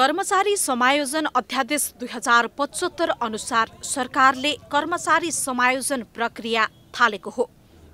कर्मचारी समायोजन अध्यादेश दुई हजार पचहत्तर अनुसार सरकारले कर्मचारी समायोजन प्रक्रिया थालेको हो।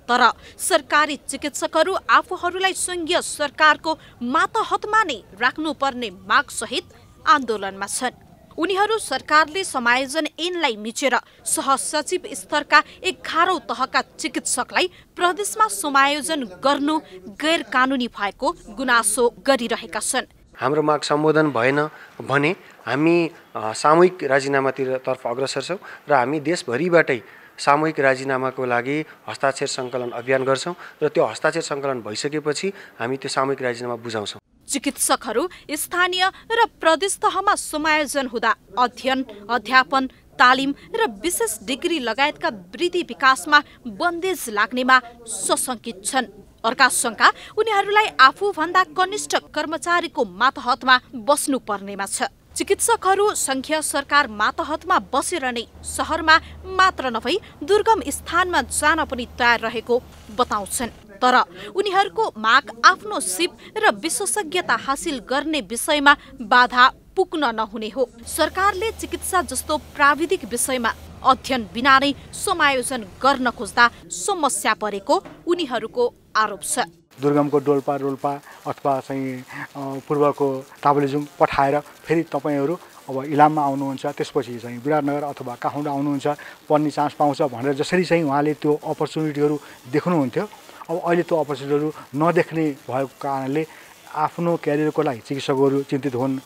तर सरकारी चिकित्सकहरू आफूहरूलाई सङ्घीय सरकारको मातहतमा नै राख्नुपर्ने मागसहित आन्दोलनमा छन्। उनीहरू सरकारले समायोजन ऐनलाई मिचेर सहसचिव स्तरका एघारौँ तहका चिकित्सकलाई प्रदेशमा समायोजन गर्नु गैर कानुनी भएको गुनासो गरिरहेका छन्। हाम्रो माग सम्बोधन भएन भने हामी सामूहिक राजीनामातिर तर्फ अग्रसर छौँ र हामी देशभरिबाटै सामूहिक राजीनामाको लागि हस्ताक्षर सङ्कलन अभियान गर्छौँ र त्यो हस्ताक्षर सङ्कलन भइसकेपछि हामी त्यो सामूहिक राजीनामा बुझाउँछौँ। चिकित्सकहरू स्थानीय र प्रदेश तहमा समायोजन हुँदा अध्ययन अध्यापन तालिम र विशेष डिग्री लगायतका वृद्धि विकासमा बन्देज लाग्नेमा सशङ्कित छन्। अर्का शङ्का उनीहरूलाई आफूभन्दा कनिष्ठ कर्मचारीको मातहतमा बस्नु पर्नेमा छ। चिकित्सकहरू सङ्घीय सरकार मातहतमा बसेर नै सहरमा मात्र नभई दुर्गम स्थानमा जान पनि तयार रहेको बताउँछन्। तर उनीहरूको माग आफ्नो सिप र विशेषज्ञता हासिल गर्ने विषयमा बाधा पुग्न नहुने हो। सरकारले चिकित्सा जस्तो प्राविधिक विषयमा अध्ययन बिना नै समायोजन गर्न खोज्दा समस्या परेको उनीहरूको आरोप छ। दुर्गमको डोल्पा रोल्पा अथवा चाहिँ पूर्वको ताबलेजुङ पठाएर फेरि तपाईँहरू अब इलाममा आउनुहुन्छ त्यसपछि चाहिँ विराटनगर अथवा काठमाडौँ आउनुहुन्छ पढ्ने चान्स पाउँछ भनेर जसरी चाहिँ उहाँले त्यो अपर्च्युनिटीहरू देख्नुहुन्थ्यो। अब अहिले त्यो अपर्च्युनिटीहरू नदेख्ने भएको कारणले आफ्नो क्यारियरको लागि चिकित्सकहरू चिन्तित हुन्।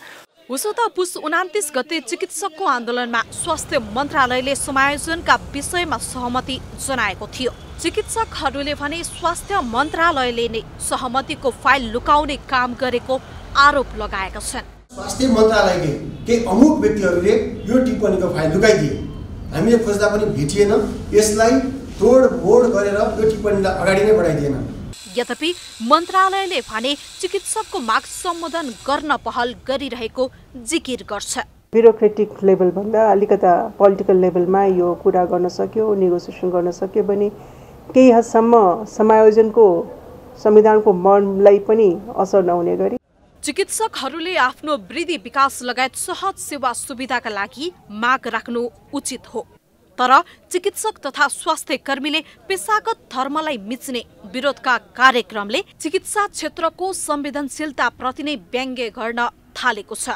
उसो त पुस उनातिस गते चिकित्सकको आन्दोलनमा स्वास्थ्य मन्त्रालयले समायोजनका विषयमा सहमति जनाएको थियो। चिकित्सकहरूले भने स्वास्थ्य मन्त्रालयले नै सहमतिको फाइल लुकाउने काम गरेको आरोप लगाएका छन्। स्वास्थ्य मन्त्रालयले केही अमुक व्यक्तिहरूले यो टिप्पणीको फाइल लुकाइदिए। हामीले खोज्दा पनि भेटिएन। यसलाई तोड मोड गरेर यो टिप्पणीलाई अगाडि नै बढाइदिएन। यद्यपि मन्त्रालयले भने चिकित्सकको माग सम्बोधन गर्न पहल गरिरहेको जिकिर गर्छ। ब्युरोक्रेटिक लेभलभन्दा अलिकता पोलिटिकल लेभलमा यो कुरा गर्न सक्यो नेगोसिएसन गर्न सक्यो भने केही हदसम्म समायोजनको संविधानको मनलाई पनि असर नहुने गरी। चिकित्सकहरूले आफ्नो वृद्धि विकास लगायत सहज सेवा सुविधाका लागि माग राख्नु उचित हो। तर चिकित्सक तथा स्वास्थ्य कर्मीले पेसागत धर्मलाई मिच्ने विरोधका कार्यक्रमले चिकित्सा क्षेत्रको संवेदनशीलताप्रति नै व्यङ्ग्य गर्न थालेको छ।